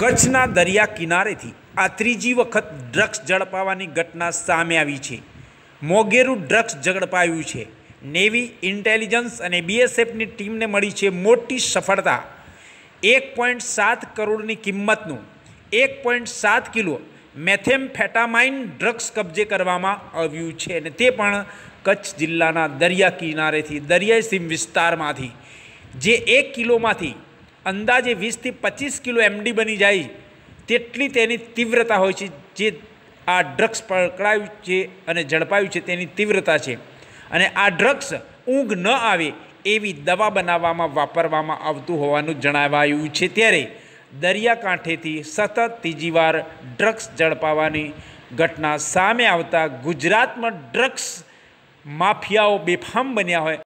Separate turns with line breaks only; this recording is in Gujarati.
કચ્છના દરિયા કિનારેથી આ ત્રીજી વખત ડ્રગ્સ ઝડપાવાની ઘટના સામે આવી છે. મોગેરું ડ્રગ્સ ઝડપાયું છે. નેવી ઇન્ટેલિજન્સ અને બીએસએફની ટીમને મળી છે મોટી સફળતા. એક પોઈન્ટ સાત કરોડની કિંમતનું એક પોઈન્ટ સાત કિલો મેથેમ્ફેટામાઇન ડ્રગ્સ કબજે કરવામાં આવ્યું છે અને તે પણ કચ્છ જિલ્લાના દરિયા કિનારેથી દરિયાઈ સીમ વિસ્તારમાંથી, જે એક કિલોમાંથી અંદાજે વીસથી પચીસ કિલો એમડી બની જાય તેટલી તેની તીવ્રતા હોય છે. જે આ ડ્રગ્સ પકડાયું છે અને ઝડપાયું છે તેની તીવ્રતા છે. અને આ ડ્રગ્સ ઊંઘ ન આવે એવી દવા બનાવવામાં, વાપરવામાં આવતું હોવાનું જણાવાયું છે. ત્યારે દરિયાકાંઠેથી સતત ત્રીજી વાર ડ્રગ્સ ઝડપાવાની ઘટના સામે આવતા ગુજરાતમાં ડ્રગ્સ માફિયાઓ બેફામ બન્યા હોય.